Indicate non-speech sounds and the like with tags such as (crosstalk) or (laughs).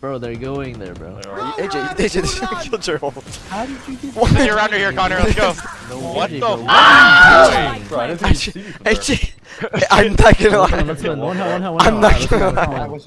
Bro, they're going there, bro. AJ, AJ, AJ killed your whole. How did you get What? You're under here, Connor. Let's (laughs) go. No What the f- Bro, AJ, AJ, I'm not gonna lie. I'm not gonna lie.